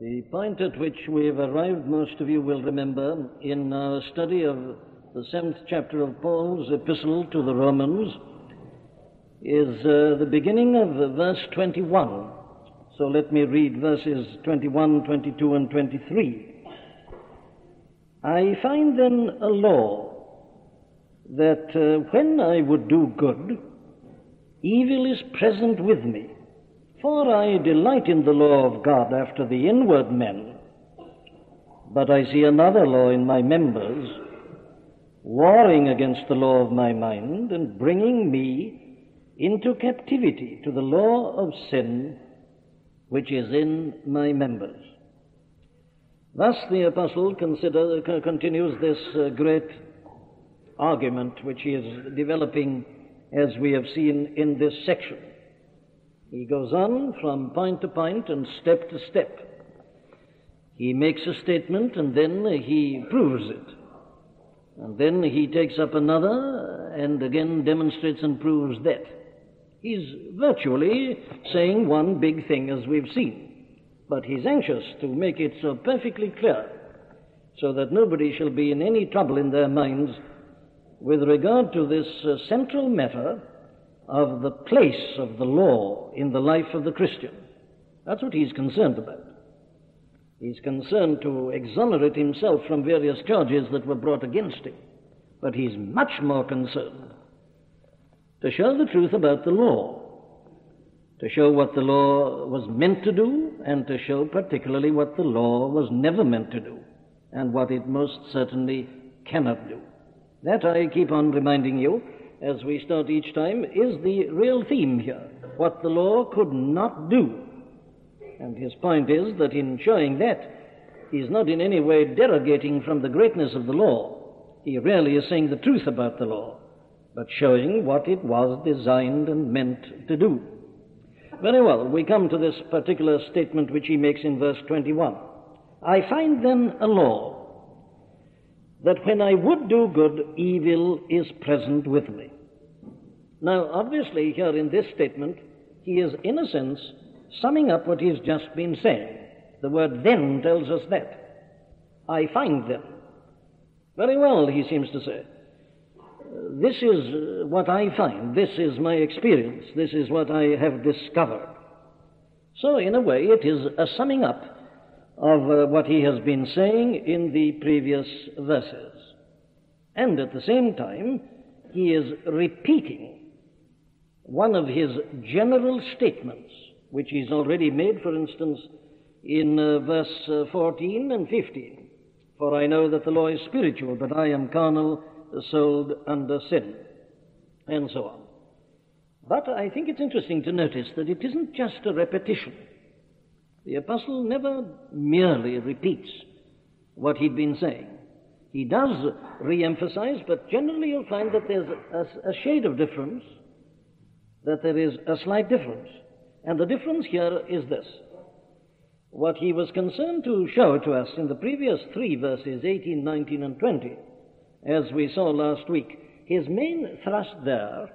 The point at which we've arrived, most of you will remember, in our study of the seventh chapter of Paul's epistle to the Romans, is uh, the beginning of verse 21. So let me read verses 21, 22, and 23. I find then a law that uh, when I would do good, evil is present with me. For I delight in the law of God after the inward man. But I see another law in my members, warring against the law of my mind and bringing me into captivity to the law of sin which is in my members. Thus the apostle consider, continues this uh, great argument which he is developing as we have seen in this section. He goes on from point to point and step to step. He makes a statement and then he proves it. And then he takes up another and again demonstrates and proves that. He's virtually saying one big thing as we've seen. But he's anxious to make it so perfectly clear so that nobody shall be in any trouble in their minds with regard to this uh, central matter of the place of the law in the life of the Christian. That's what he's concerned about. He's concerned to exonerate himself from various charges that were brought against him. But he's much more concerned to show the truth about the law, to show what the law was meant to do, and to show particularly what the law was never meant to do, and what it most certainly cannot do. That I keep on reminding you as we start each time, is the real theme here. What the law could not do. And his point is that in showing that, he's not in any way derogating from the greatness of the law. He really is saying the truth about the law, but showing what it was designed and meant to do. Very well, we come to this particular statement which he makes in verse 21. I find then a law that when I would do good, evil is present with me. Now, obviously, here in this statement, he is, in a sense, summing up what he's just been saying. The word then tells us that. I find them. Very well, he seems to say. This is uh, what I find. This is my experience. This is what I have discovered. So, in a way, it is a summing up of uh, what he has been saying in the previous verses. And at the same time, he is repeating one of his general statements, which he's already made, for instance, in uh, verse uh, 14 and 15. For I know that the law is spiritual, but I am carnal, sold under sin, and so on. But I think it's interesting to notice that it isn't just a repetition. The apostle never merely repeats what he'd been saying. He does re emphasize, but generally you'll find that there's a, a, shade of difference, that there is a slight difference. And the difference here is this. What he was concerned to show to us in the previous three verses, 18, 19, and 20, as we saw last week, his main thrust there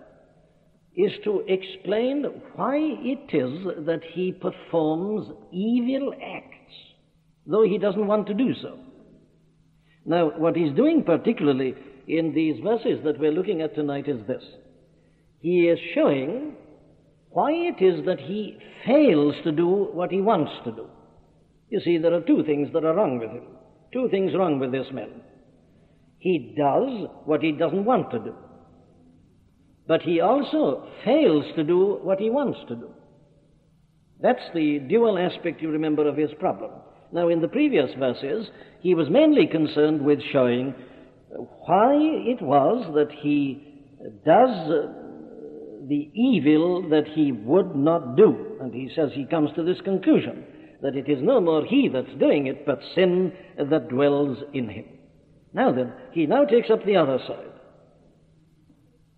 is to explain why it is that he performs evil acts, though he doesn't want to do so. Now, what he's doing particularly in these verses that we're looking at tonight is this. He is showing why it is that he fails to do what he wants to do. You see, there are two things that are wrong with him. Two things wrong with this man. He does what he doesn't want to do. But he also fails to do what he wants to do. That's the dual aspect, you remember, of his problem. Now, in the previous verses, he was mainly concerned with showing why it was that he does uh, the evil that he would not do. And he says he comes to this conclusion that it is no more he that's doing it, but sin that dwells in him. Now then, he now takes up the other side.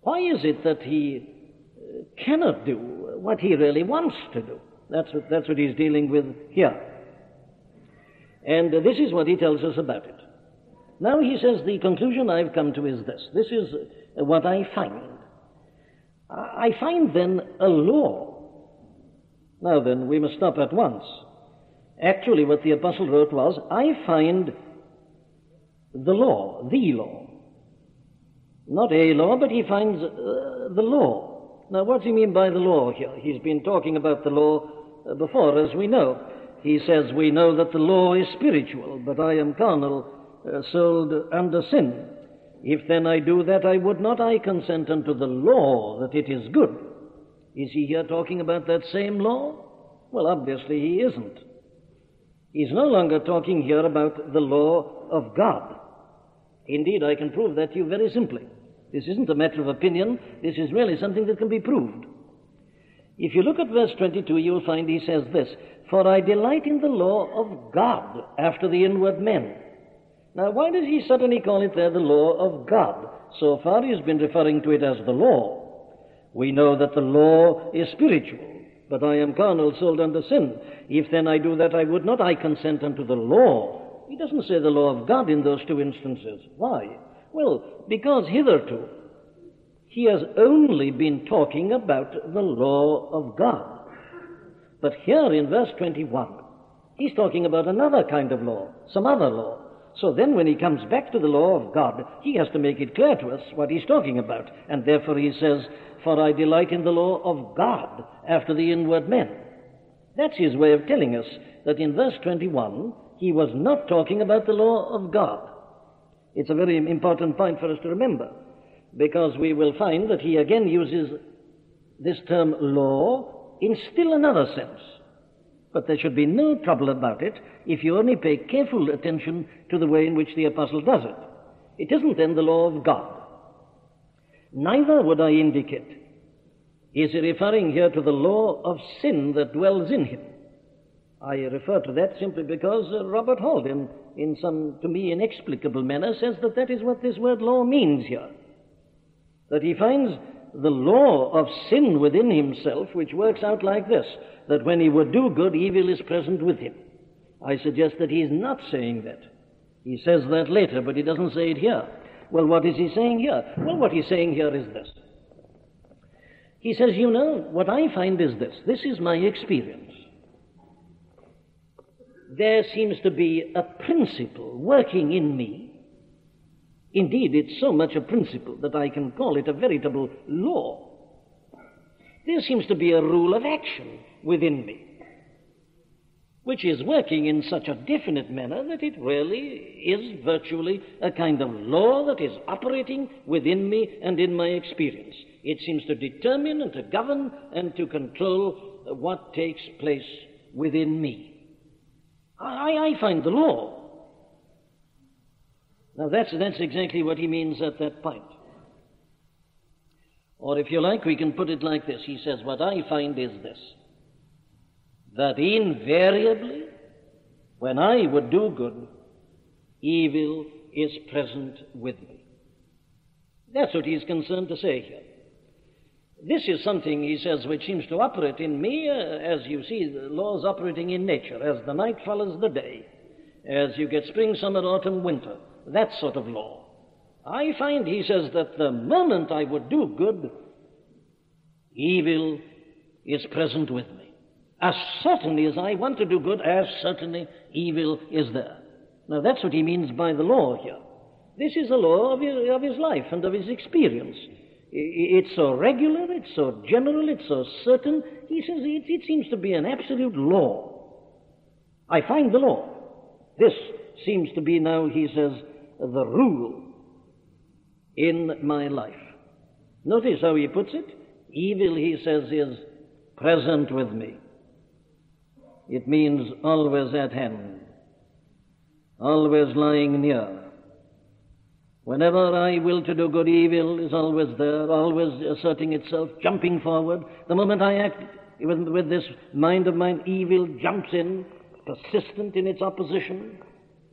Why is it that he uh, cannot do what he really wants to do? That's what, that's what he's dealing with here. And this is what he tells us about it. Now he says, the conclusion I've come to is this. This is uh, what I find. I find then a law. Now then, we must stop at once. Actually, what the apostle wrote was, I find the law, the law. Not a law, but he finds uh, the law. Now, what does he mean by the law here? He's been talking about the law uh, before, as we know. He says, We know that the law is spiritual, but I am carnal, uh, sold under sin. If then I do that, I would not I consent unto the law that it is good. Is he here talking about that same law? Well, obviously he isn't. He's no longer talking here about the law of God. Indeed, I can prove that to you very simply. This isn't a matter of opinion, this is really something that can be proved. If you look at verse 22, you'll find he says this For I delight in the law of God after the inward man. Now, why does he suddenly call it there the law of God? So far, he's been referring to it as the law. We know that the law is spiritual, but I am carnal, sold under sin. If then I do that, I would not I consent unto the law. He doesn't say the law of God in those two instances. Why? Well, because hitherto he has only been talking about the law of God. But here in verse 21, he's talking about another kind of law, some other law. So then, when he comes back to the law of God, he has to make it clear to us what he's talking about. And therefore he says, For I delight in the law of God after the inward man. That's his way of telling us that in verse 21, he was not talking about the law of God. It's a very important point for us to remember, because we will find that he again uses this term law in still another sense. But there should be no trouble about it if you only pay careful attention to the way in which the apostle does it. It isn't then the law of God. Neither would I indicate is he referring here to the law of sin that dwells in him. I refer to that simply because uh, Robert Haldane, in some to me inexplicable manner, says that that is what this word law means here. That he finds the law of sin within himself, which works out like this that when he would do good, evil is present with him. I suggest that he is not saying that. He says that later, but he doesn't say it here. Well, what is he saying here? Well, what he's saying here is this. He says, You know, what I find is this this is my experience. There seems to be a principle working in me Indeed, it's so much a principle that I can call it a veritable law. There seems to be a rule of action within me, which is working in such a definite manner that it really is virtually a kind of law that is operating within me and in my experience. It seems to determine and to govern and to control what takes place within me. I, I find the law now, that's, that's exactly what he means at that point. Or, if you like, we can put it like this. He says, What I find is this that invariably, when I would do good, evil is present with me. That's what he's concerned to say here. This is something, he says, which seems to operate in me, uh, as you see the laws operating in nature, as the night follows the day, as you get spring, summer, autumn, winter that sort of law. I find, he says, that the moment I would do good, evil is present with me. As certainly as I want to do good, as certainly evil is there. Now that's what he means by the law here. This is the law of his, of his life and of his experience. It's so regular, it's so general, it's so certain. He says it, it seems to be an absolute law. I find the law. This seems to be now, he says, the rule in my life. Notice how he puts it. Evil, he says, is present with me. It means always at hand, always lying near. Whenever I will to do good, evil is always there, always asserting itself, jumping forward. The moment I act with, with this mind of mine, evil jumps in, persistent in its opposition,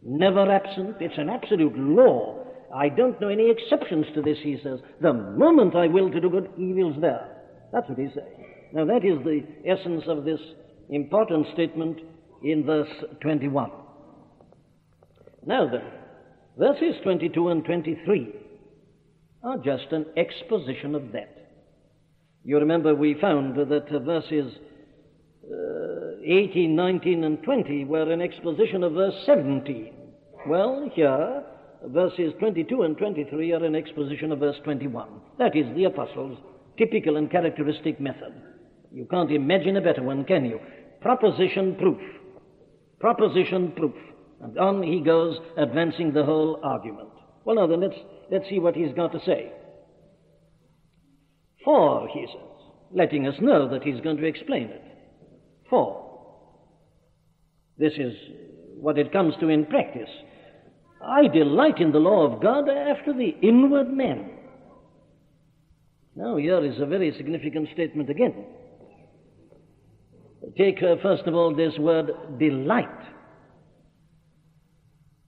never absent. It's an absolute law. I don't know any exceptions to this, he says. The moment I will to do good, evil's there. That's what he's saying. Now, that is the essence of this important statement in verse 21. Now then, verses 22 and 23 are just an exposition of that. You remember we found that verses uh, 18, 19, and 20 were an exposition of verse 17. Well, here, verses 22 and 23 are an exposition of verse 21. That is the apostles' typical and characteristic method. You can't imagine a better one, can you? Proposition proof. Proposition proof. And on he goes, advancing the whole argument. Well, now then, let's, let's see what he's got to say. For, he says, letting us know that he's going to explain it. For. This is what it comes to in practice. I delight in the law of God after the inward man. Now, here is a very significant statement again. Take, uh, first of all, this word delight.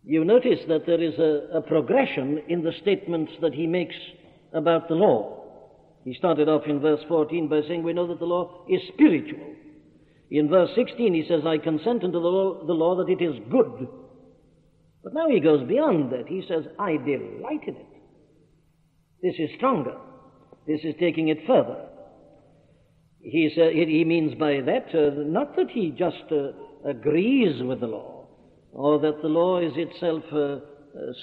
You notice that there is a, a progression in the statements that he makes about the law. He started off in verse 14 by saying, We know that the law is spiritual. In verse 16, he says, I consent unto the law, the law that it is good. But now he goes beyond that. He says, I delight in it. This is stronger. This is taking it further. He, he means by that uh, not that he just uh, agrees with the law, or that the law is itself uh, uh,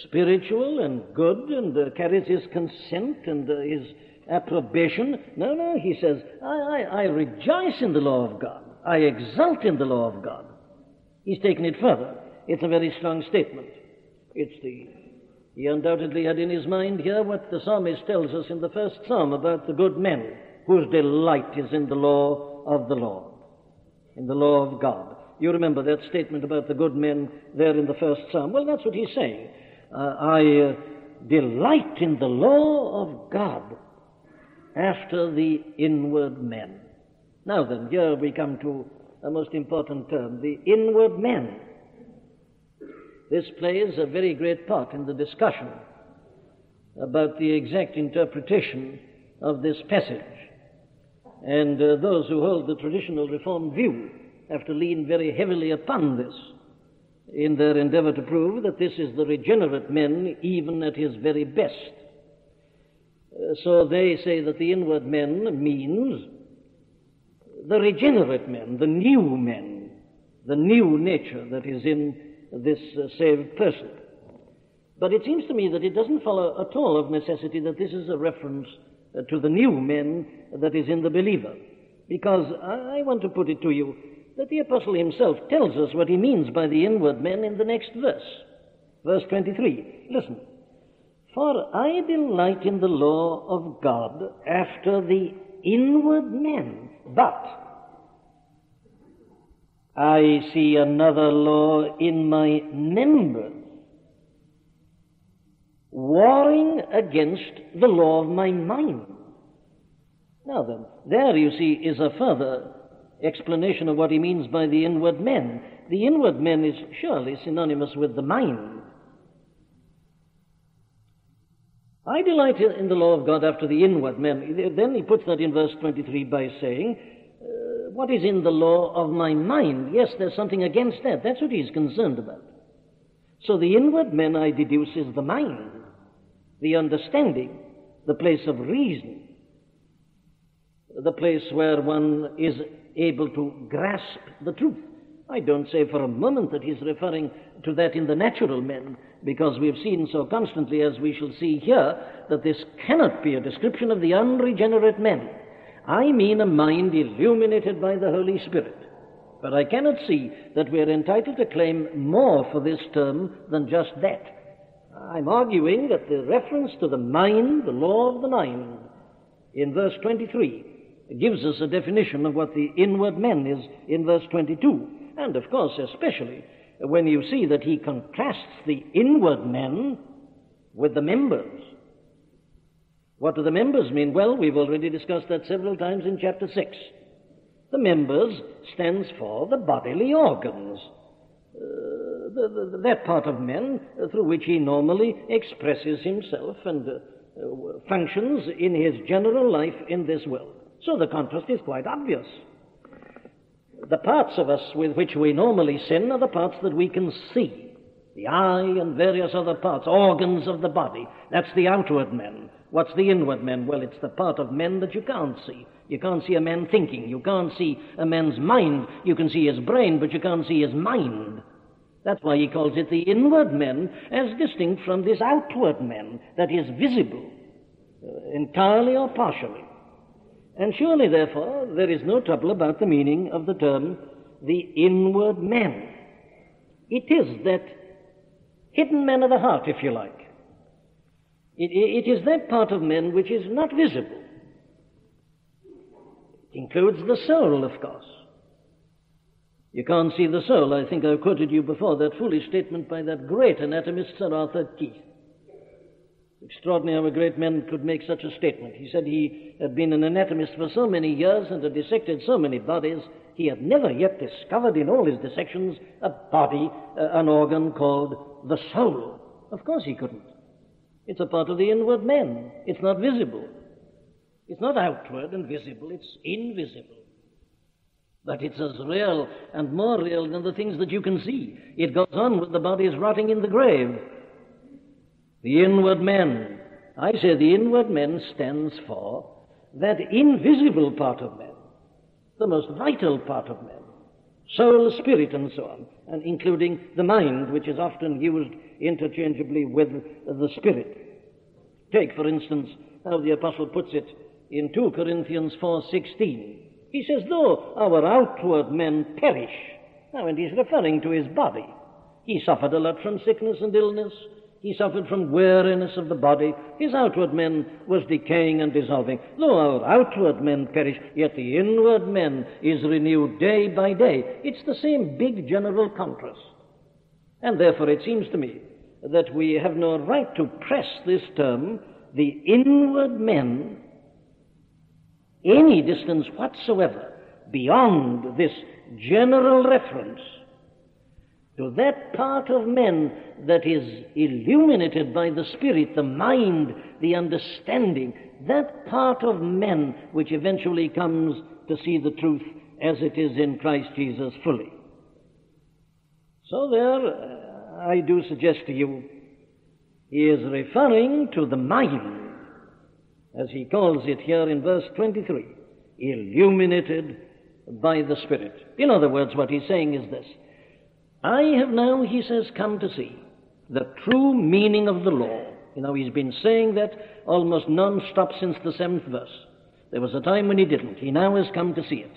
spiritual and good and uh, carries his consent and his approbation. No, no, he says, I, I, I rejoice in the law of God. I exult in the law of God. He's taken it further. It's a very strong statement. It's the he undoubtedly had in his mind here what the psalmist tells us in the first psalm about the good men whose delight is in the law of the Lord, in the law of God. You remember that statement about the good men there in the first psalm? Well, that's what he's saying. Uh, I uh, delight in the law of God after the inward men. Now then, here we come to a most important term the inward men. This plays a very great part in the discussion about the exact interpretation of this passage. And uh, those who hold the traditional Reformed view have to lean very heavily upon this in their endeavor to prove that this is the regenerate man even at his very best. Uh, so they say that the inward man means the regenerate man, the new man, the new nature that is in this uh, saved person. But it seems to me that it doesn't follow at all of necessity that this is a reference uh, to the new man that is in the believer. Because I want to put it to you that the apostle himself tells us what he means by the inward man in the next verse. Verse 23. Listen. For I delight in the law of God after the inward man, but I see another law in my members, warring against the law of my mind. Now then, there you see is a further explanation of what he means by the inward men. The inward man is surely synonymous with the mind. I delight in the law of God after the inward man. Then he puts that in verse 23 by saying, uh, what is in the law of my mind? Yes, there's something against that. That's what he's concerned about. So the inward man, I deduce, is the mind, the understanding, the place of reason, the place where one is able to grasp the truth. I don't say for a moment that he's referring to that in the natural man, because we've seen so constantly, as we shall see here, that this cannot be a description of the unregenerate man. I mean a mind illuminated by the Holy Spirit. But I cannot see that we are entitled to claim more for this term than just that. I'm arguing that the reference to the mind, the law of the mind, in verse 23, gives us a definition of what the inward man is in verse 22. And of course, especially when you see that he contrasts the inward man with the members. What do the members mean? Well, we've already discussed that several times in chapter 6. The members stands for the bodily organs. Uh, the, the, that part of man through which he normally expresses himself and uh, functions in his general life in this world. So the contrast is quite obvious. The parts of us with which we normally sin are the parts that we can see. The eye and various other parts, organs of the body. That's the outward men. What's the inward men? Well, it's the part of men that you can't see. You can't see a man thinking. You can't see a man's mind. You can see his brain, but you can't see his mind. That's why he calls it the inward men, as distinct from this outward men that is visible, uh, entirely or partially. And surely, therefore, there is no trouble about the meaning of the term the inward man. It is that hidden man of the heart, if you like. It, it is that part of men which is not visible. It includes the soul, of course. You can't see the soul. I think I've quoted you before that foolish statement by that great anatomist, Sir Arthur Keith. Extraordinary how a great man could make such a statement. He said he had been an anatomist for so many years and had dissected so many bodies, he had never yet discovered in all his dissections a body, uh, an organ called the soul. Of course he couldn't. It's a part of the inward man. It's not visible. It's not outward and visible, it's invisible. But it's as real and more real than the things that you can see. It goes on with the bodies rotting in the grave. The inward man. I say the inward man stands for that invisible part of man, the most vital part of man, soul, spirit, and so on, and including the mind, which is often used interchangeably with the spirit. Take, for instance, how the apostle puts it in 2 Corinthians 4:16. He says, "Though our outward men perish," now, and he's referring to his body. He suffered a lot from sickness and illness. He suffered from weariness of the body. His outward man was decaying and dissolving. Though our outward men perish, yet the inward man is renewed day by day. It's the same big general contrast. And therefore it seems to me that we have no right to press this term, the inward men, any distance whatsoever beyond this general reference to that part of men that is illuminated by the Spirit, the mind, the understanding, that part of men which eventually comes to see the truth as it is in Christ Jesus fully. So, there, uh, I do suggest to you, he is referring to the mind, as he calls it here in verse 23, illuminated by the Spirit. In other words, what he's saying is this I have now, he says, come to see the true meaning of the law. You know, he's been saying that almost non stop since the seventh verse. There was a time when he didn't. He now has come to see it.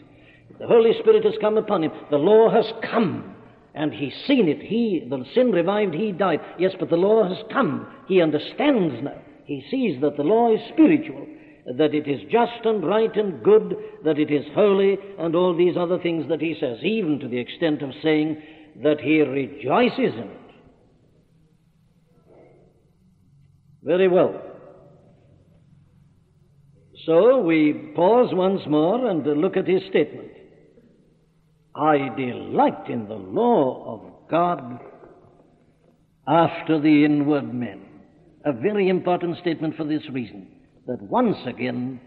The Holy Spirit has come upon him. The law has come. And he's seen it. He, the sin revived, he died. Yes, but the law has come. He understands now. He sees that the law is spiritual, that it is just and right and good, that it is holy, and all these other things that he says, even to the extent of saying that he rejoices in it. Very well. So we pause once more and look at his statement. I delight in the law of God after the inward man. A very important statement for this reason that once again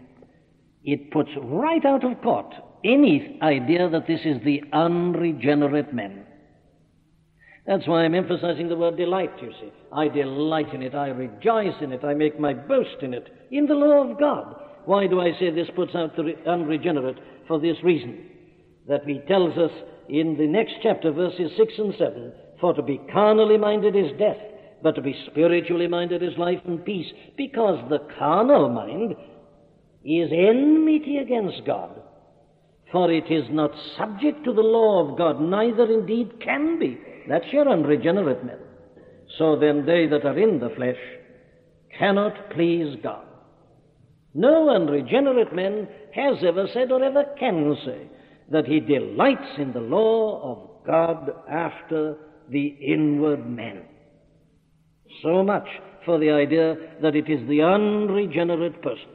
it puts right out of court any idea that this is the unregenerate man. That's why I'm emphasizing the word delight, you see. I delight in it, I rejoice in it, I make my boast in it, in the law of God. Why do I say this puts out the unregenerate? For this reason, that he tells us in the next chapter, verses 6 and 7, for to be carnally minded is death, but to be spiritually minded is life and peace, because the carnal mind is enmity against God. For it is not subject to the law of God, neither indeed can be. That's your unregenerate men. So then they that are in the flesh cannot please God. No unregenerate man has ever said or ever can say that he delights in the law of God after the inward man. So much for the idea that it is the unregenerate person.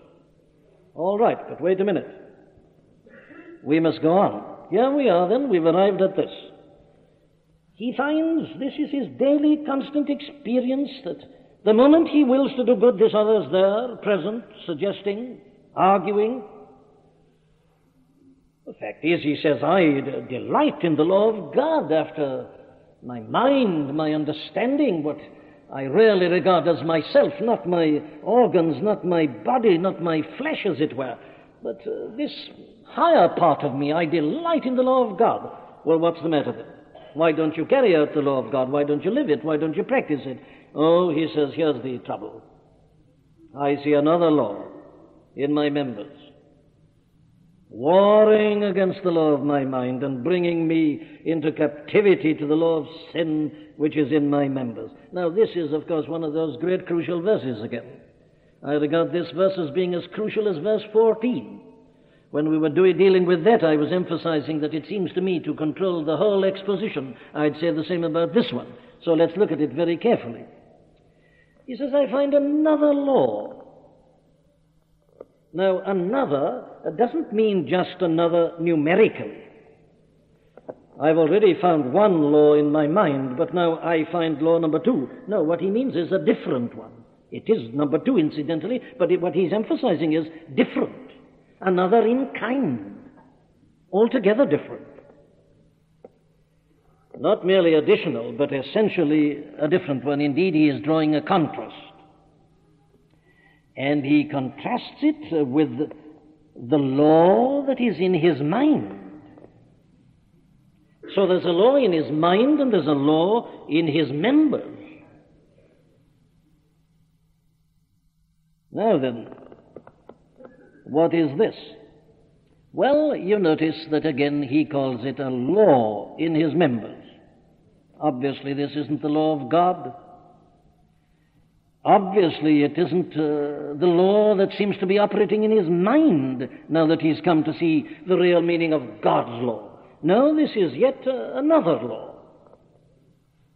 All right, but wait a minute. We must go on. Here we are then, we've arrived at this. He finds this is his daily constant experience that the moment he wills to do good, this other's there, present, suggesting, arguing. The fact is, he says, I delight in the law of God after my mind, my understanding, what I really regard as myself, not my organs, not my body, not my flesh, as it were, but uh, this higher part of me, I delight in the law of God. Well, what's the matter then? Why don't you carry out the law of God? Why don't you live it? Why don't you practice it? Oh, he says, here's the trouble. I see another law in my members, warring against the law of my mind and bringing me into captivity to the law of sin which is in my members. Now, this is, of course, one of those great crucial verses again. I regard this verse as being as crucial as verse 14. When we were dealing with that, I was emphasizing that it seems to me to control the whole exposition. I'd say the same about this one. So let's look at it very carefully. He says, I find another law. Now, another doesn't mean just another numerically. I've already found one law in my mind, but now I find law number two. No, what he means is a different one. It is number two, incidentally, but it, what he's emphasizing is different. Another in kind. Altogether different. Not merely additional, but essentially a different one. Indeed, he is drawing a contrast. And he contrasts it with the law that is in his mind. So there's a law in his mind and there's a law in his members. Now then, what is this? Well, you notice that again he calls it a law in his members. Obviously, this isn't the law of God. Obviously, it isn't uh, the law that seems to be operating in his mind now that he's come to see the real meaning of God's law. No, this is yet uh, another law.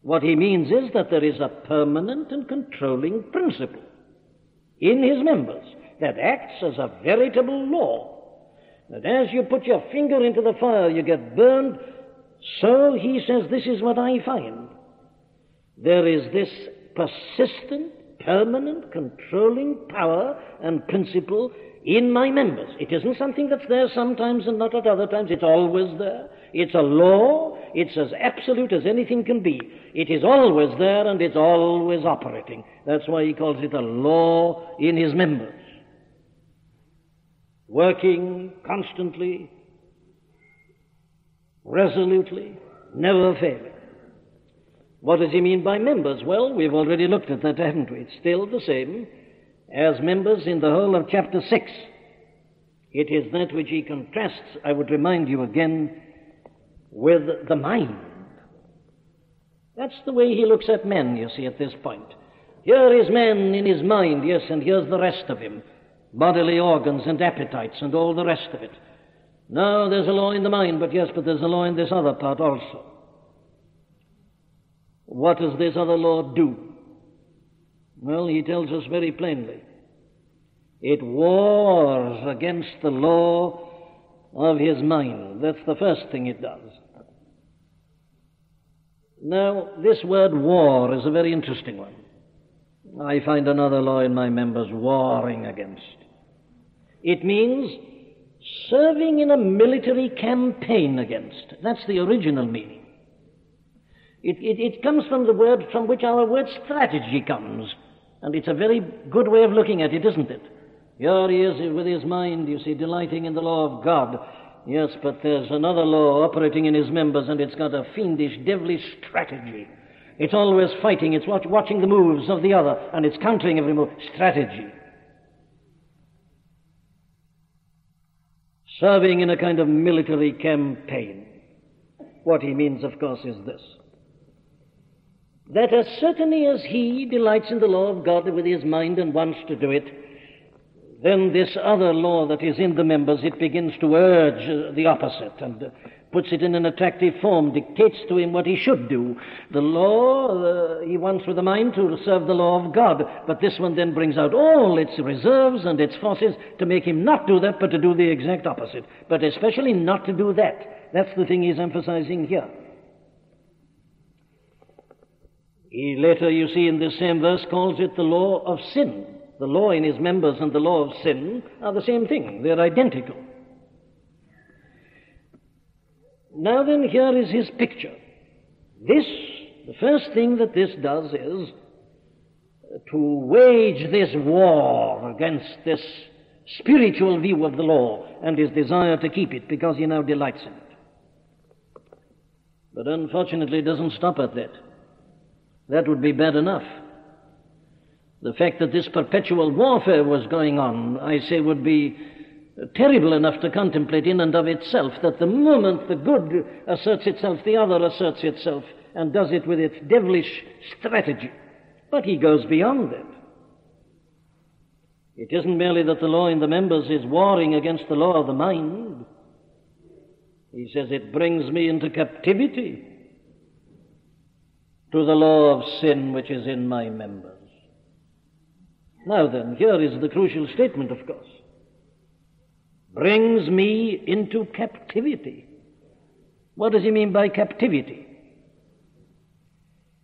What he means is that there is a permanent and controlling principle in his members that acts as a veritable law. That as you put your finger into the fire, you get burned. So he says, This is what I find. There is this persistent, permanent, controlling power and principle in my members. It isn't something that's there sometimes and not at other times. It's always there. It's a law. It's as absolute as anything can be. It is always there and it's always operating. That's why he calls it a law in his members. Working constantly, resolutely, never failing. What does he mean by members? Well, we've already looked at that, haven't we? It's still the same as members in the whole of chapter 6. It is that which he contrasts, I would remind you again, with the mind. That's the way he looks at men, you see, at this point. Here is man in his mind, yes, and here's the rest of him bodily organs and appetites and all the rest of it. Now, there's a law in the mind, but yes, but there's a law in this other part also. What does this other law do? Well, he tells us very plainly. It wars against the law of his mind. That's the first thing it does. Now, this word war is a very interesting one. I find another law in my members warring against. It means serving in a military campaign against. That's the original meaning. It, it, it comes from the word from which our word strategy comes. And it's a very good way of looking at it, isn't it? Here he is with his mind, you see, delighting in the law of God. Yes, but there's another law operating in his members, and it's got a fiendish, devilish strategy. It's always fighting, it's watch, watching the moves of the other, and it's countering every move. Strategy. Serving in a kind of military campaign. What he means, of course, is this that as certainly as he delights in the law of God with his mind and wants to do it, then this other law that is in the members, it begins to urge the opposite and puts it in an attractive form, dictates to him what he should do. The law, uh, he wants with the mind to serve the law of God, but this one then brings out all its reserves and its forces to make him not do that, but to do the exact opposite. But especially not to do that. That's the thing he's emphasizing here. He later, you see, in this same verse, calls it the law of sin. The law in his members and the law of sin are the same thing, they're identical. Now then, here is his picture. This, the first thing that this does is to wage this war against this spiritual view of the law and his desire to keep it because he now delights in it. But unfortunately, it doesn't stop at that. That would be bad enough. The fact that this perpetual warfare was going on, I say, would be terrible enough to contemplate in and of itself, that the moment the good asserts itself, the other asserts itself, and does it with its devilish strategy. But he goes beyond that. It isn't merely that the law in the members is warring against the law of the mind. He says it brings me into captivity to the law of sin which is in my members. Now then, here is the crucial statement, of course. Brings me into captivity. What does he mean by captivity?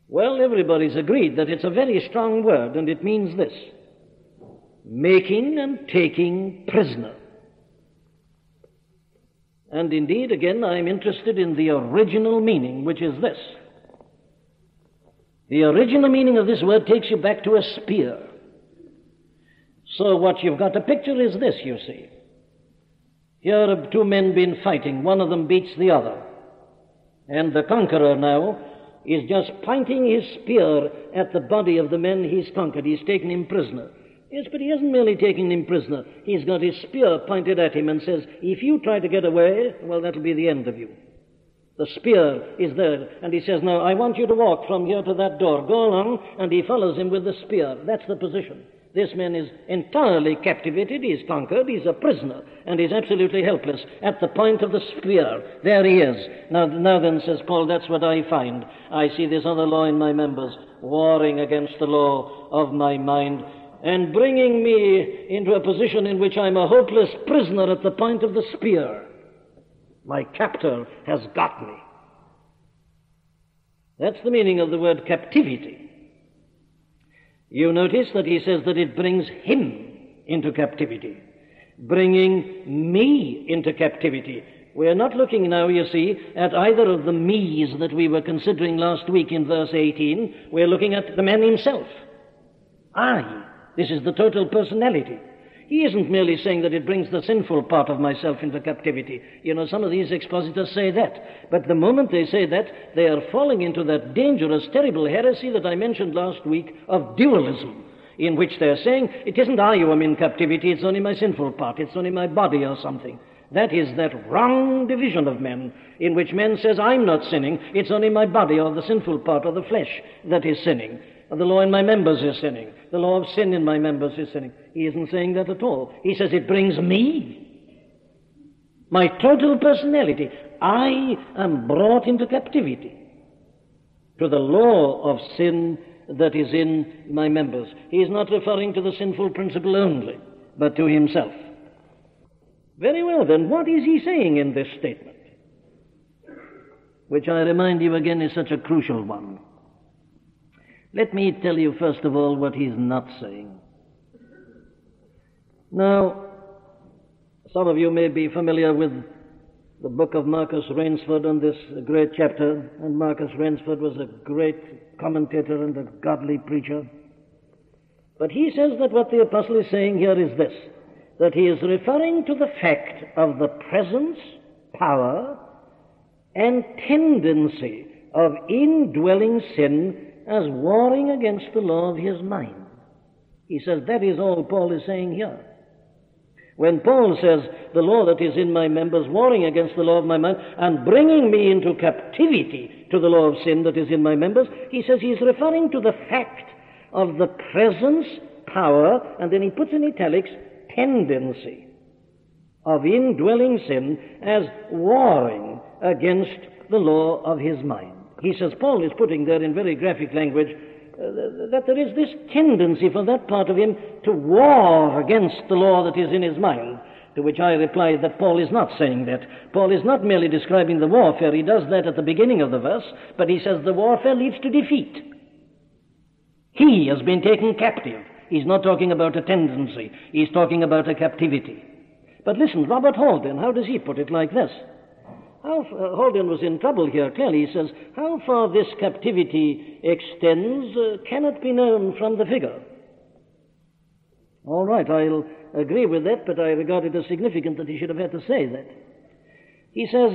Well, everybody's agreed that it's a very strong word, and it means this making and taking prisoner. And indeed, again, I'm interested in the original meaning, which is this. The original meaning of this word takes you back to a spear. So what you've got to picture is this, you see. Here have two men been fighting. One of them beats the other. And the conqueror now is just pointing his spear at the body of the man he's conquered. He's taken him prisoner. Yes, but he hasn't merely taken him prisoner. He's got his spear pointed at him and says, If you try to get away, well, that'll be the end of you. The spear is there, and he says, Now, I want you to walk from here to that door. Go along, and he follows him with the spear. That's the position. This man is entirely captivated, he's conquered, he's a prisoner, and he's absolutely helpless at the point of the spear. There he is. Now, now then, says Paul, that's what I find. I see this other law in my members, warring against the law of my mind, and bringing me into a position in which I'm a hopeless prisoner at the point of the spear. My captor has got me. That's the meaning of the word captivity. You notice that he says that it brings him into captivity, bringing me into captivity. We are not looking now, you see, at either of the me's that we were considering last week in verse 18. We're looking at the man himself. I. This is the total personality. He isn't merely saying that it brings the sinful part of myself into captivity. You know, some of these expositors say that. But the moment they say that, they are falling into that dangerous, terrible heresy that I mentioned last week of dualism, in which they're saying, it isn't I who am in captivity, it's only my sinful part, it's only my body or something. That is that wrong division of men, in which men says, I'm not sinning, it's only my body or the sinful part or the flesh that is sinning. The law in my members is sinning. The law of sin in my members is sinning. He isn't saying that at all. He says it brings me. My total personality. I am brought into captivity to the law of sin that is in my members. He is not referring to the sinful principle only, but to himself. Very well, then, what is he saying in this statement? Which I remind you again is such a crucial one. Let me tell you, first of all, what he's not saying. Now, some of you may be familiar with the book of Marcus Rainsford on this great chapter, and Marcus Rainsford was a great commentator and a godly preacher. But he says that what the apostle is saying here is this that he is referring to the fact of the presence, power, and tendency of indwelling sin as warring against the law of his mind. He says that is all Paul is saying here. When Paul says, the law that is in my members warring against the law of my mind and bringing me into captivity to the law of sin that is in my members, he says he is referring to the fact of the presence, power, and then he puts in italics, tendency of indwelling sin as warring against the law of his mind. He says, Paul is putting there in very graphic language uh, that there is this tendency for that part of him to war against the law that is in his mind. To which I replied that Paul is not saying that. Paul is not merely describing the warfare. He does that at the beginning of the verse, but he says the warfare leads to defeat. He has been taken captive. He's not talking about a tendency. He's talking about a captivity. But listen, Robert Haldane, how does he put it like this? How, uh, Haldane was in trouble here, clearly. He says, How far this captivity extends uh, cannot be known from the figure. All right, I'll agree with that, but I regard it as significant that he should have had to say that. He says,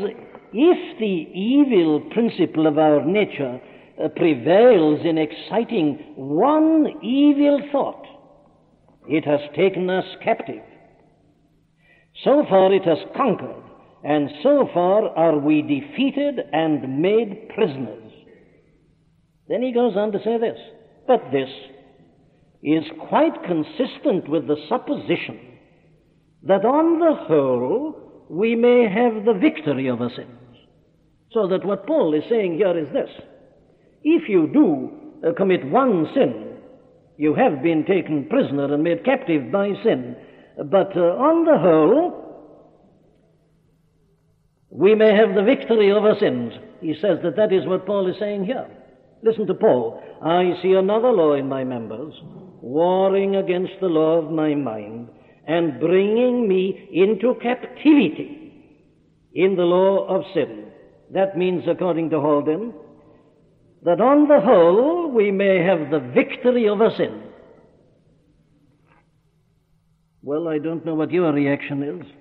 if the evil principle of our nature uh, prevails in exciting one evil thought, it has taken us captive. So far it has conquered, and so far are we defeated and made prisoners. Then he goes on to say this, but this is quite consistent with the supposition that on the whole we may have the victory over sins. So that what Paul is saying here is this. If you do uh, commit one sin, you have been taken prisoner and made captive by sin. But uh, on the whole, we may have the victory over sins. He says that that is what Paul is saying here. Listen to Paul. I see another law in my members, warring against the law of my mind, and bringing me into captivity in the law of sin. That means, according to Haldane, that on the whole we may have the victory over sin. Well, I don't know what your reaction is.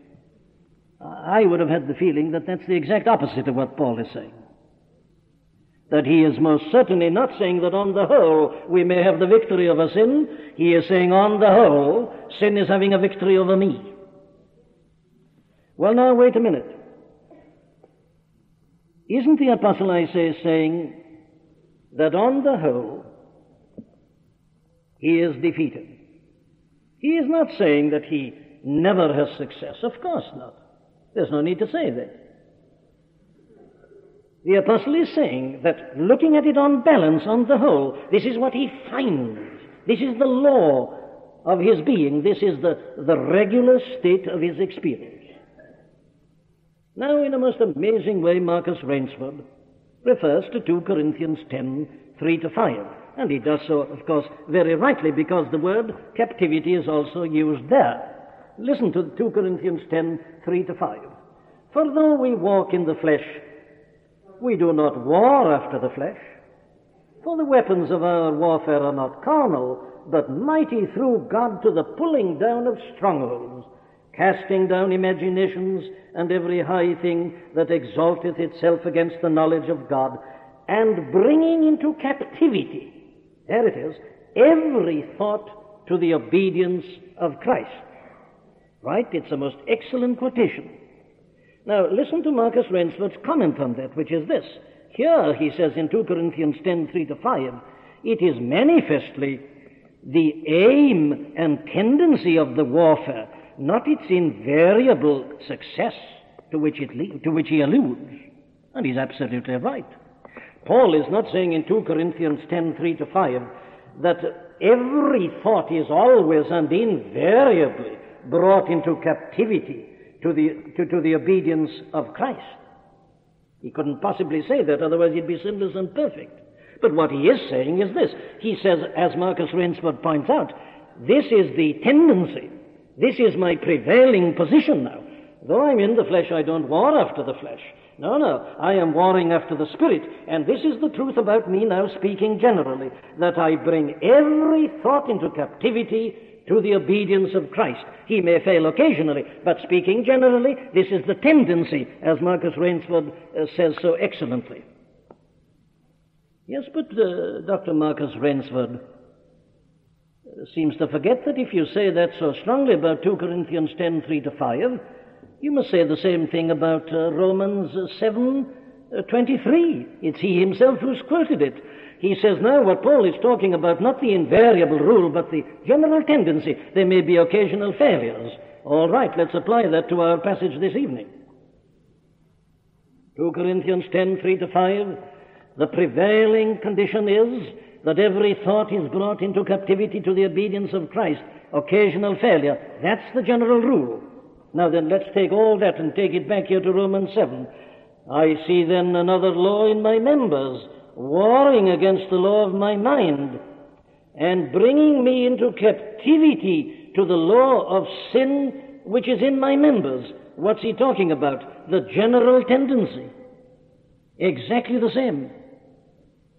I would have had the feeling that that's the exact opposite of what Paul is saying. That he is most certainly not saying that on the whole we may have the victory over sin. He is saying on the whole sin is having a victory over me. Well, now, wait a minute. Isn't the Apostle Isaiah saying that on the whole, he is defeated. He is not saying that he never has success. Of course not. There's no need to say that. The apostle is saying that looking at it on balance, on the whole, this is what he finds. This is the law of his being. This is the, the regular state of his experience. Now, in a most amazing way, Marcus Rainsford refers to 2 Corinthians 10, 3 to 5. And he does so, of course, very rightly because the word captivity is also used there. Listen to 2 Corinthians 10, 3 to 5. For though we walk in the flesh, we do not war after the flesh. For the weapons of our warfare are not carnal, but mighty through God to the pulling down of strongholds casting down imaginations and every high thing that exalteth itself against the knowledge of God, and bringing into captivity, there it is, every thought to the obedience of Christ. Right? It's a most excellent quotation. Now, listen to Marcus Rainsford's comment on that, which is this. Here, he says in 2 Corinthians 10 3 to 5, it is manifestly the aim and tendency of the warfare not its invariable success to which, it le- to which he alludes. And he's absolutely right. Paul is not saying in 2 Corinthians 10 3 to 5 that every thought is always and invariably brought into captivity to the, to, to the obedience of Christ. He couldn't possibly say that, otherwise he'd be sinless and perfect. But what he is saying is this. He says, as Marcus Rainsford points out, this is the tendency this is my prevailing position now. Though I'm in the flesh, I don't war after the flesh. No, no, I am warring after the Spirit. And this is the truth about me now, speaking generally, that I bring every thought into captivity to the obedience of Christ. He may fail occasionally, but speaking generally, this is the tendency, as Marcus Rainsford uh, says so excellently. Yes, but uh, Dr. Marcus Rainsford, seems to forget that if you say that so strongly about 2 Corinthians 10 3 to 5, you must say the same thing about uh, Romans uh, 7 uh, 23. It's he himself who's quoted it. He says now what Paul is talking about, not the invariable rule, but the general tendency. There may be occasional failures. All right, let's apply that to our passage this evening. 2 Corinthians 10 3 to 5. The prevailing condition is that every thought is brought into captivity to the obedience of Christ. Occasional failure. That's the general rule. Now then, let's take all that and take it back here to Romans 7. I see then another law in my members, warring against the law of my mind, and bringing me into captivity to the law of sin which is in my members. What's he talking about? The general tendency. Exactly the same.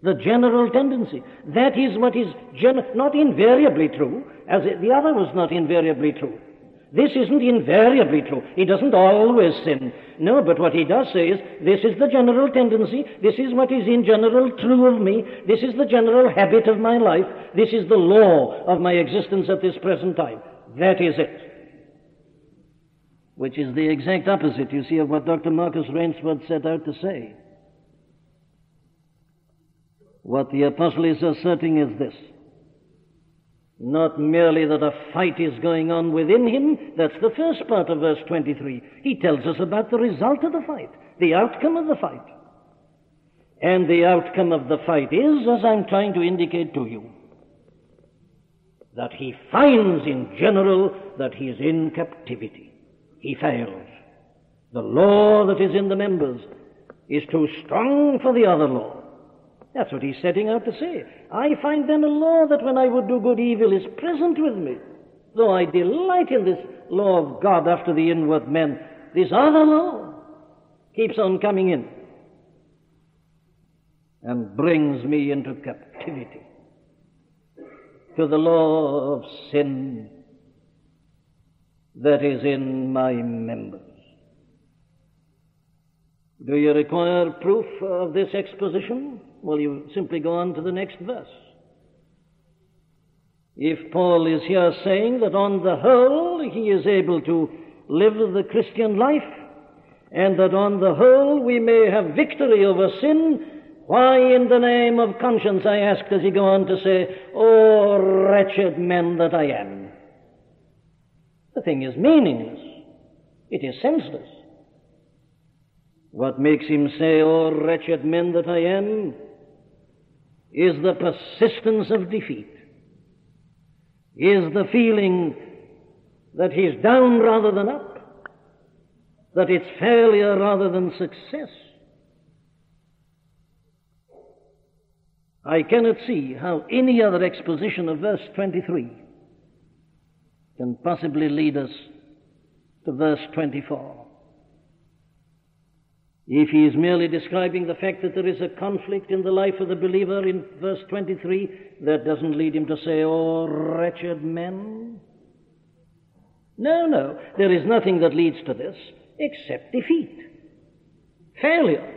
The general tendency. That is what is gen- not invariably true, as the other was not invariably true. This isn't invariably true. He doesn't always sin. No, but what he does say is, this is the general tendency. This is what is in general true of me. This is the general habit of my life. This is the law of my existence at this present time. That is it. Which is the exact opposite, you see, of what Dr. Marcus Rainsford set out to say. What the apostle is asserting is this. Not merely that a fight is going on within him, that's the first part of verse 23. He tells us about the result of the fight, the outcome of the fight. And the outcome of the fight is, as I'm trying to indicate to you, that he finds in general that he is in captivity. He fails. The law that is in the members is too strong for the other law. That's what he's setting out to say. I find then a law that when I would do good, evil is present with me. Though I delight in this law of God after the inward man, this other law keeps on coming in and brings me into captivity to the law of sin that is in my members. Do you require proof of this exposition? Well, you simply go on to the next verse. If Paul is here saying that on the whole he is able to live the Christian life, and that on the whole we may have victory over sin, why in the name of conscience, I ask, does he go on to say, Oh, wretched man that I am? The thing is meaningless. It is senseless. What makes him say, Oh, wretched man that I am? Is the persistence of defeat, is the feeling that he's down rather than up, that it's failure rather than success. I cannot see how any other exposition of verse 23 can possibly lead us to verse 24. If he is merely describing the fact that there is a conflict in the life of the believer in verse 23, that doesn't lead him to say, Oh, wretched men. No, no, there is nothing that leads to this except defeat, failure.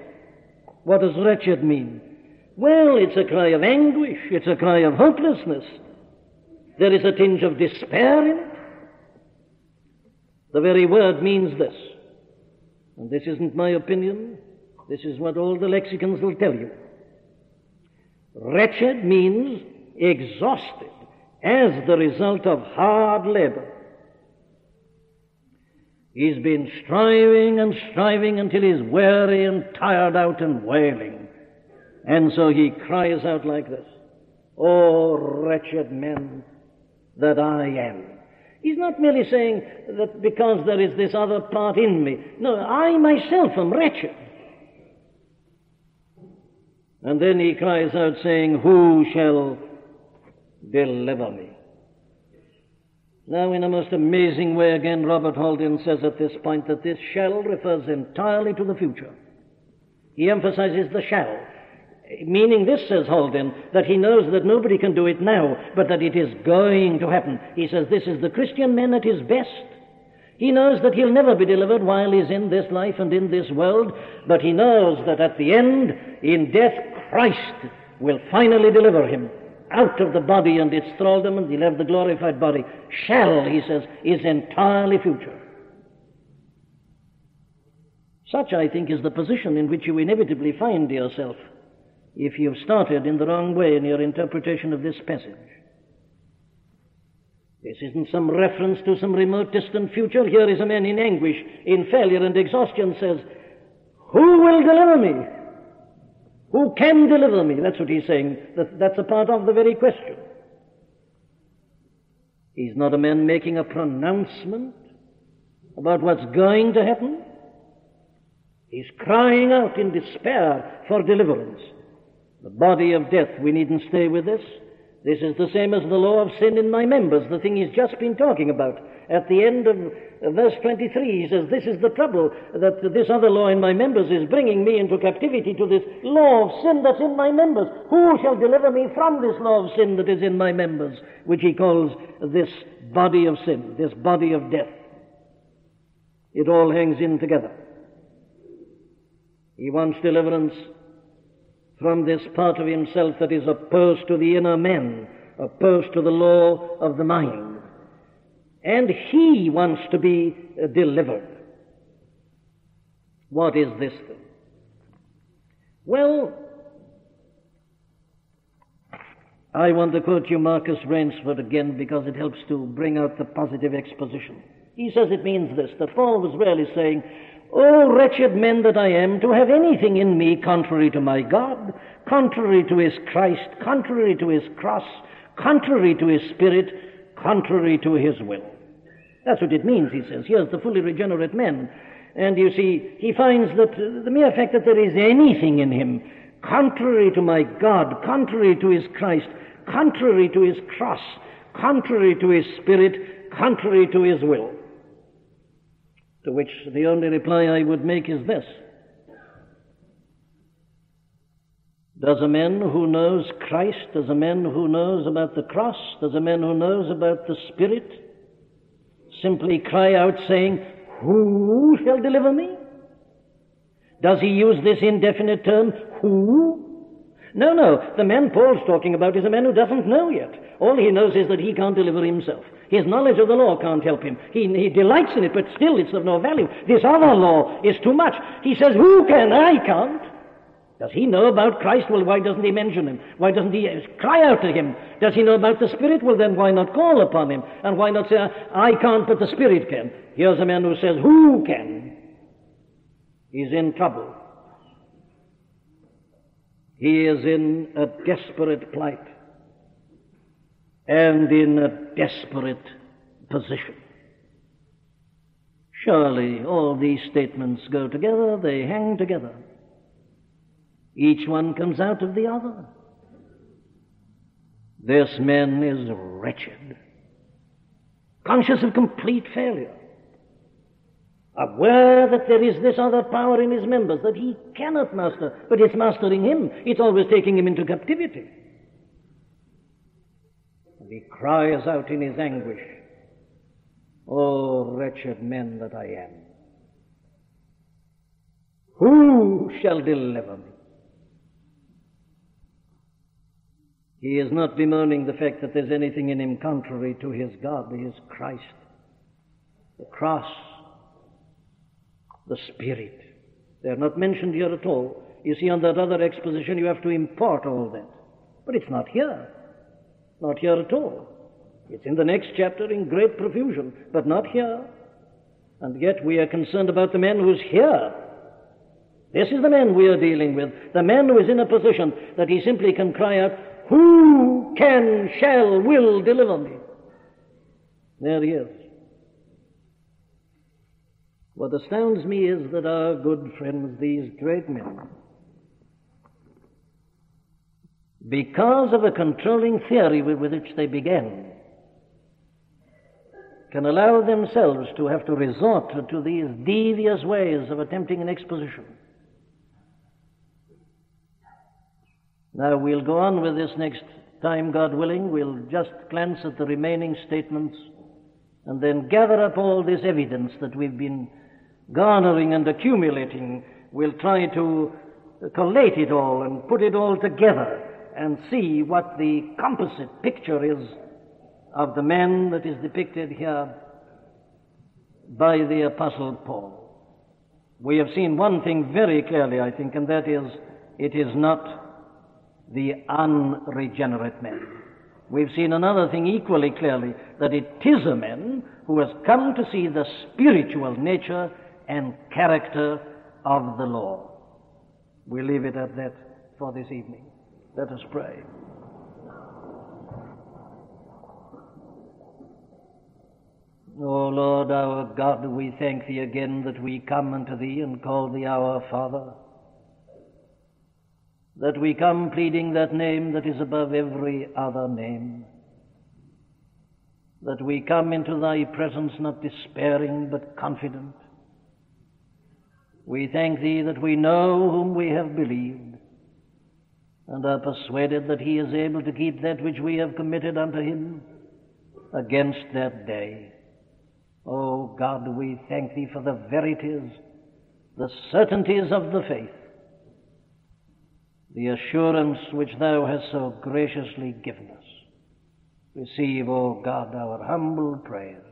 What does wretched mean? Well, it's a cry of anguish, it's a cry of hopelessness. There is a tinge of despair in it. The very word means this and this isn't my opinion, this is what all the lexicons will tell you. Wretched means exhausted as the result of hard labor. He's been striving and striving until he's weary and tired out and wailing. And so he cries out like this, Oh, wretched men that I am. He's not merely saying that because there is this other part in me. No, I myself am wretched. And then he cries out, saying, Who shall deliver me? Now, in a most amazing way, again, Robert Haldane says at this point that this shall refers entirely to the future. He emphasizes the shall. Meaning this, says Haldane, that he knows that nobody can do it now, but that it is going to happen. He says this is the Christian man at his best. He knows that he'll never be delivered while he's in this life and in this world, but he knows that at the end, in death, Christ will finally deliver him out of the body and its thraldom, and he'll have the glorified body. Shall, he says, is entirely future. Such, I think, is the position in which you inevitably find yourself if you've started in the wrong way in your interpretation of this passage. This isn't some reference to some remote distant future. Here is a man in anguish, in failure and exhaustion says, Who will deliver me? Who can deliver me? That's what he's saying. That's a part of the very question. He's not a man making a pronouncement about what's going to happen. He's crying out in despair for deliverance the body of death. We needn't stay with this. This is the same as the law of sin in my members, the thing he's just been talking about. At the end of verse 23, he says, This is the trouble, that this other law in my members is bringing me into captivity to this law of sin that's in my members. Who shall deliver me from this law of sin that is in my members, which he calls this body of sin, this body of death? It all hangs in together. He wants deliverance from this part of himself that is opposed to the inner man, opposed to the law of the mind. And he wants to be uh, delivered. What is this thing? Well, I want to quote you Marcus Rainsford again because it helps to bring out the positive exposition. He says it means this that Paul was really saying, Oh, wretched man that I am, to have anything in me contrary to my God, contrary to his Christ, contrary to his cross, contrary to his spirit, contrary to his will. That's what it means, he says. Here's the fully regenerate man. And you see, he finds that the mere fact that there is anything in him contrary to my God, contrary to his Christ, contrary to his cross, contrary to his spirit, contrary to his will. To which the only reply I would make is this. Does a man who knows Christ, does a man who knows about the cross, does a man who knows about the Spirit simply cry out saying, Who shall deliver me? Does he use this indefinite term, who? No, no. The man Paul's talking about is a man who doesn't know yet. All he knows is that he can't deliver himself. His knowledge of the law can't help him. He, he delights in it, but still it's of no value. This other law is too much. He says, Who can? I can't. Does he know about Christ? Well, why doesn't he mention him? Why doesn't he uh, cry out to him? Does he know about the Spirit? Well, then why not call upon him? And why not say, I can't, but the Spirit can? Here's a man who says, Who can? He's in trouble. He is in a desperate plight and in a desperate position. Surely all these statements go together, they hang together. Each one comes out of the other. This man is wretched, conscious of complete failure, aware that there is this other power in his members that he cannot master, but it's mastering him. It's always taking him into captivity. And he cries out in his anguish, Oh, wretched man that I am! Who shall deliver me? He is not bemoaning the fact that there's anything in him contrary to his God, his Christ, the cross, the Spirit. They're not mentioned here at all. You see, on that other exposition, you have to import all that. But it's not here. Not here at all. It's in the next chapter in great profusion, but not here. And yet we are concerned about the man who's here. This is the man we are dealing with. The man who is in a position that he simply can cry out, Who can, shall, will deliver me? There he is. What astounds me is that our good friends, these great men, because of a controlling theory with which they began, can allow themselves to have to resort to these devious ways of attempting an exposition. Now, we'll go on with this next time, God willing. We'll just glance at the remaining statements and then gather up all this evidence that we've been garnering and accumulating. We'll try to collate it all and put it all together and see what the composite picture is of the man that is depicted here by the Apostle Paul. We have seen one thing very clearly, I think, and that is it is not the unregenerate man. We've seen another thing equally clearly that it is a man who has come to see the spiritual nature and character of the law. We leave it at that for this evening. Let us pray. O Lord our God, we thank Thee again that we come unto Thee and call Thee our Father. That we come pleading that name that is above every other name. that we come into thy presence not despairing but confident. We thank thee that we know whom we have believed and are persuaded that he is able to keep that which we have committed unto him against that day. O oh God, we thank thee for the verities, the certainties of the faith, the assurance which thou hast so graciously given us. Receive, O God, our humble prayers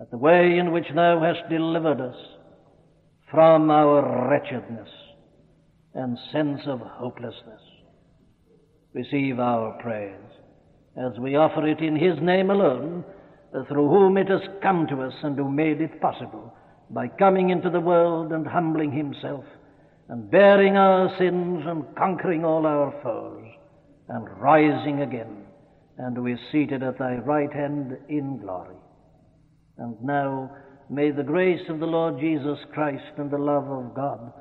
at the way in which thou hast delivered us from our wretchedness and sense of hopelessness. Receive our praise as we offer it in His name alone, through whom it has come to us and who made it possible by coming into the world and humbling Himself and bearing our sins and conquering all our foes and rising again and who is seated at thy right hand in glory. And now may the grace of the Lord Jesus Christ and the love of God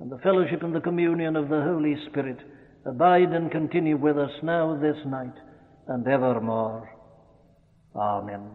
and the fellowship and the communion of the Holy Spirit abide and continue with us now this night and evermore. Amen.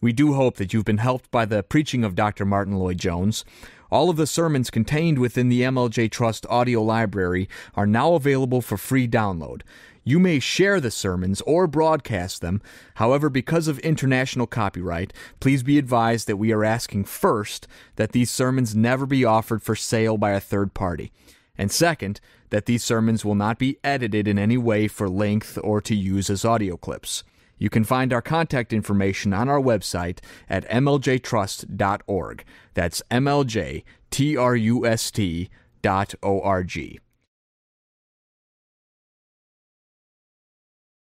We do hope that you've been helped by the preaching of Dr. Martyn Lloyd-Jones. All of the sermons contained within the MLJ Trust audio library are now available for free download. You may share the sermons or broadcast them. However, because of international copyright, please be advised that we are asking first that these sermons never be offered for sale by a third party. And second, that these sermons will not be edited in any way for length or to use as audio clips. You can find our contact information on our website at mljtrust.org. That's mljtrust.org.